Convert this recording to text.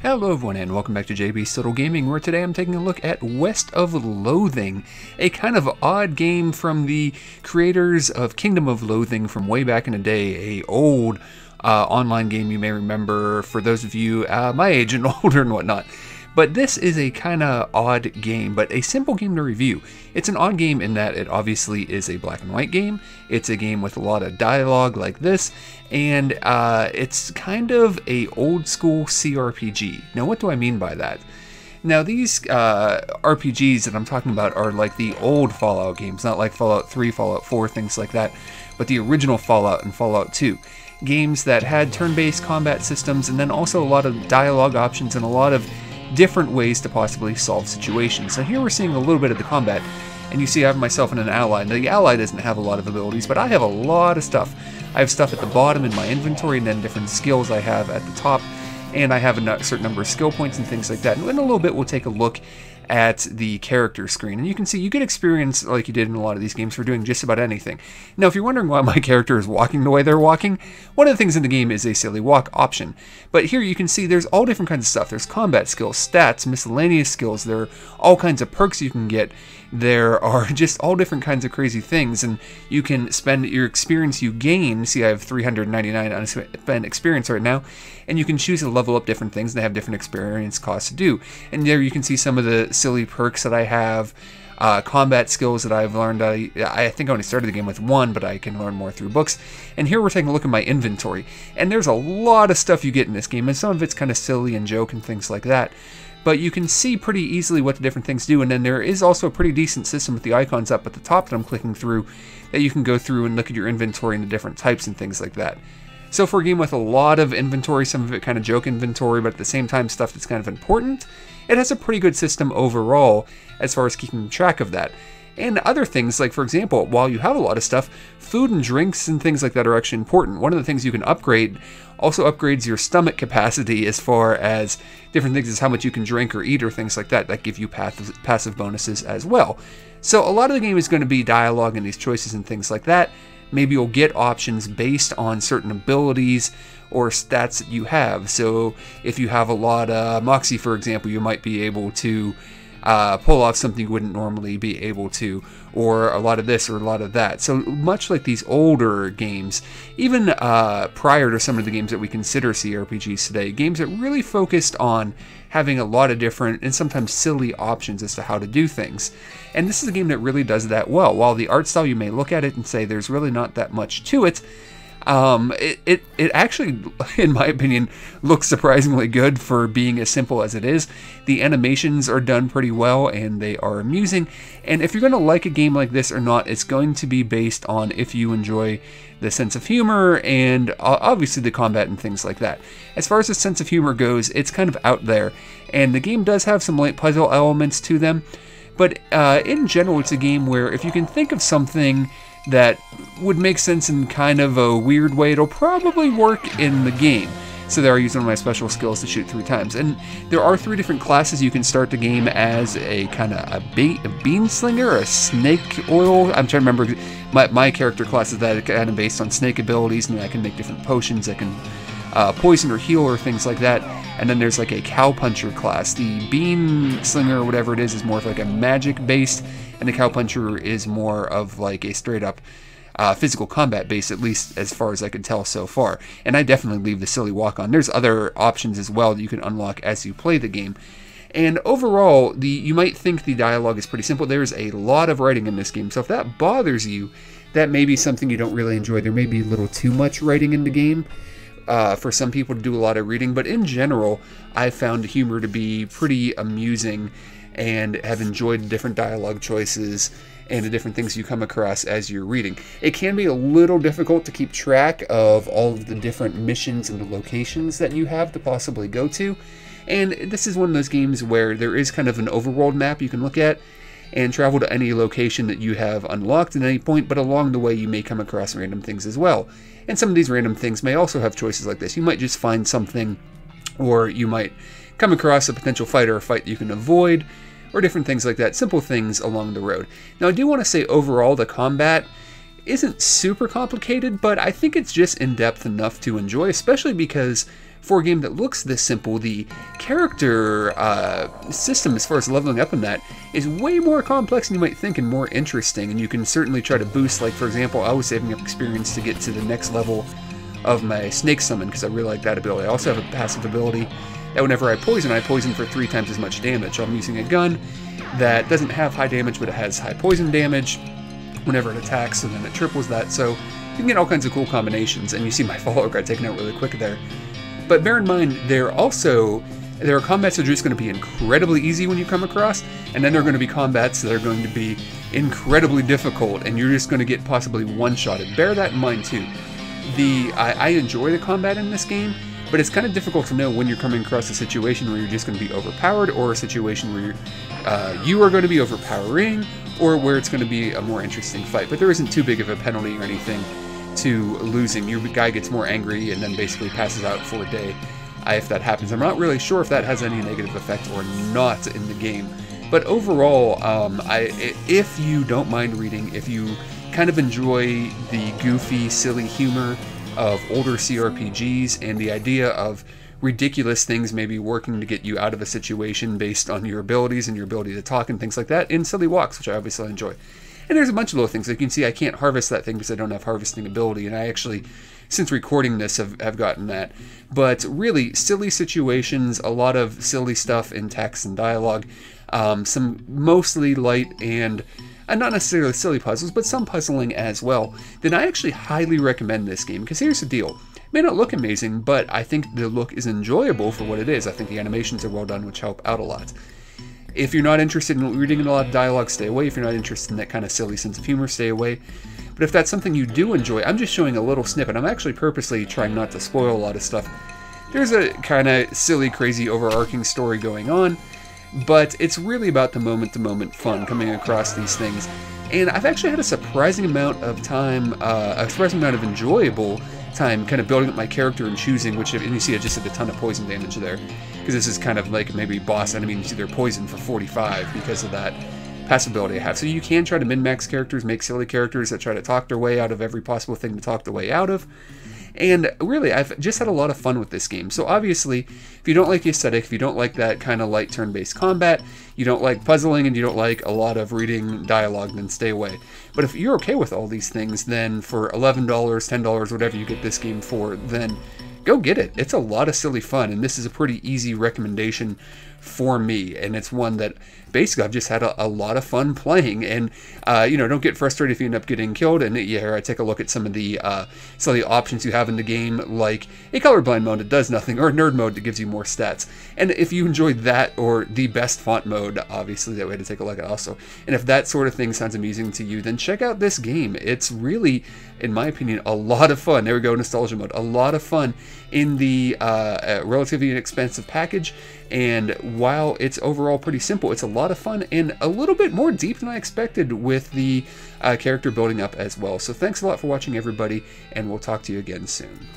Hello everyone and welcome back to JB's Total Gaming where today I'm taking a look at West of Loathing, a kind of odd game from the creators of Kingdom of Loathing from way back in the day, a old uh, online game you may remember for those of you uh, my age and older and whatnot. But this is a kind of odd game, but a simple game to review. It's an odd game in that it obviously is a black and white game. It's a game with a lot of dialogue like this, and uh, it's kind of a old school CRPG. Now, what do I mean by that? Now, these uh, RPGs that I'm talking about are like the old Fallout games, not like Fallout 3, Fallout 4, things like that, but the original Fallout and Fallout 2. Games that had turn based combat systems and then also a lot of dialogue options and a lot of different ways to possibly solve situations. So here we're seeing a little bit of the combat, and you see I have myself and an ally. Now the ally doesn't have a lot of abilities, but I have a lot of stuff. I have stuff at the bottom in my inventory, and then different skills I have at the top, and I have a certain number of skill points and things like that. And in a little bit we'll take a look at the character screen. And you can see you get experience like you did in a lot of these games for doing just about anything. Now, if you're wondering why my character is walking the way they're walking, one of the things in the game is a silly walk option. But here you can see there's all different kinds of stuff. There's combat skills, stats, miscellaneous skills. There are all kinds of perks you can get. There are just all different kinds of crazy things, and you can spend your experience you gain. See, I have 399 unspent experience right now, and you can choose to level up different things, and have different experience costs to do. And there you can see some of the silly perks that I have. Uh, combat skills that I've learned. I, I think I only started the game with one, but I can learn more through books. And here we're taking a look at my inventory. And there's a lot of stuff you get in this game, and some of it's kind of silly and joke and things like that but you can see pretty easily what the different things do. And then there is also a pretty decent system with the icons up at the top that I'm clicking through that you can go through and look at your inventory and the different types and things like that. So for a game with a lot of inventory, some of it kind of joke inventory, but at the same time stuff that's kind of important, it has a pretty good system overall as far as keeping track of that and other things like for example while you have a lot of stuff food and drinks and things like that are actually important. One of the things you can upgrade also upgrades your stomach capacity as far as different things as how much you can drink or eat or things like that that give you passive, passive bonuses as well. So a lot of the game is going to be dialogue and these choices and things like that. Maybe you'll get options based on certain abilities or stats that you have. So if you have a lot of moxie for example you might be able to uh, pull off something you wouldn't normally be able to, or a lot of this or a lot of that. So much like these older games, even uh, prior to some of the games that we consider CRPGs today, games that really focused on having a lot of different and sometimes silly options as to how to do things. And this is a game that really does that well. While the art style, you may look at it and say there's really not that much to it, um, it, it, it actually, in my opinion, looks surprisingly good for being as simple as it is. The animations are done pretty well and they are amusing. And if you're going to like a game like this or not, it's going to be based on if you enjoy the sense of humor and uh, obviously the combat and things like that. As far as the sense of humor goes, it's kind of out there. And the game does have some light puzzle elements to them. But uh, in general, it's a game where if you can think of something that would make sense in kind of a weird way. It'll probably work in the game. So there I use one of my special skills to shoot three times. And there are three different classes you can start the game as a kind of a, be- a bean slinger, a snake oil. I'm trying to remember. My, my character class is that kind of based on snake abilities, and I can make different potions. I can uh, poison or heal or things like that. And then there's like a cowpuncher class. The bean slinger or whatever it is is more of like a magic based and the Cowpuncher is more of like a straight up uh, physical combat base, at least as far as I can tell so far. And I definitely leave the silly walk on. There's other options as well that you can unlock as you play the game. And overall, the you might think the dialogue is pretty simple. There's a lot of writing in this game, so if that bothers you, that may be something you don't really enjoy. There may be a little too much writing in the game. Uh, for some people to do a lot of reading, but in general, I found humor to be pretty amusing and have enjoyed different dialogue choices and the different things you come across as you're reading. It can be a little difficult to keep track of all of the different missions and the locations that you have to possibly go to. And this is one of those games where there is kind of an overworld map you can look at and travel to any location that you have unlocked at any point, but along the way you may come across random things as well. And some of these random things may also have choices like this. You might just find something, or you might come across a potential fight or a fight that you can avoid, or different things like that, simple things along the road. Now, I do want to say overall, the combat isn't super complicated, but I think it's just in depth enough to enjoy, especially because for a game that looks this simple, the character uh, system as far as leveling up in that is way more complex than you might think and more interesting. And you can certainly try to boost, like for example, I was saving up experience to get to the next level of my snake summon because I really like that ability. I also have a passive ability that whenever I poison, I poison for three times as much damage. So I'm using a gun that doesn't have high damage, but it has high poison damage whenever it attacks, and then it triples that. So you can get all kinds of cool combinations. And you see my follower got taken out really quick there. But bear in mind, they're also there are combats that are just going to be incredibly easy when you come across, and then there are going to be combats that are going to be incredibly difficult, and you're just going to get possibly one-shotted. Bear that in mind too. The I, I enjoy the combat in this game, but it's kind of difficult to know when you're coming across a situation where you're just going to be overpowered, or a situation where uh, you are going to be overpowering, or where it's going to be a more interesting fight. But there isn't too big of a penalty or anything to losing. Your guy gets more angry and then basically passes out for a day if that happens. I'm not really sure if that has any negative effect or not in the game. But overall, um, I, if you don't mind reading, if you kind of enjoy the goofy, silly humor of older CRPGs and the idea of ridiculous things maybe working to get you out of a situation based on your abilities and your ability to talk and things like that in silly walks, which I obviously enjoy. And there's a bunch of little things. Like you can see, I can't harvest that thing because I don't have harvesting ability, and I actually, since recording this, have, have gotten that. But really, silly situations, a lot of silly stuff in text and dialogue, um, some mostly light and uh, not necessarily silly puzzles, but some puzzling as well, then I actually highly recommend this game. Because here's the deal. It may not look amazing, but I think the look is enjoyable for what it is. I think the animations are well done, which help out a lot. If you're not interested in reading a lot of dialogue, stay away. If you're not interested in that kind of silly sense of humor, stay away. But if that's something you do enjoy, I'm just showing a little snippet. I'm actually purposely trying not to spoil a lot of stuff. There's a kind of silly, crazy, overarching story going on, but it's really about the moment to moment fun coming across these things. And I've actually had a surprising amount of time, uh, a surprising amount of enjoyable time kind of building up my character and choosing which, and you see I just did a ton of poison damage there because this is kind of like maybe boss enemies they're poisoned for 45 because of that passive ability I have. So you can try to min-max characters, make silly characters that try to talk their way out of every possible thing to talk their way out of. And really, I've just had a lot of fun with this game. So obviously, if you don't like the aesthetic, if you don't like that kind of light turn-based combat, you don't like puzzling, and you don't like a lot of reading dialogue, then stay away. But if you're okay with all these things, then for $11, $10, whatever you get this game for, then go get it. It's a lot of silly fun, and this is a pretty easy recommendation for me. And it's one that basically I've just had a, a lot of fun playing. And, uh, you know, don't get frustrated if you end up getting killed. And yeah, I take a look at some of the uh, silly options you have in the game, like a colorblind mode that does nothing, or nerd mode that gives you more stats. And if you enjoyed that, or the best font mode, obviously, that we had to take a look at also. And if that sort of thing sounds amusing to you, then check out this game. It's really, in my opinion, a lot of fun. There we go, nostalgia mode. A lot of fun in the uh, relatively inexpensive package. And while it's overall pretty simple, it's a lot of fun and a little bit more deep than I expected with the uh, character building up as well. So thanks a lot for watching, everybody, and we'll talk to you again soon.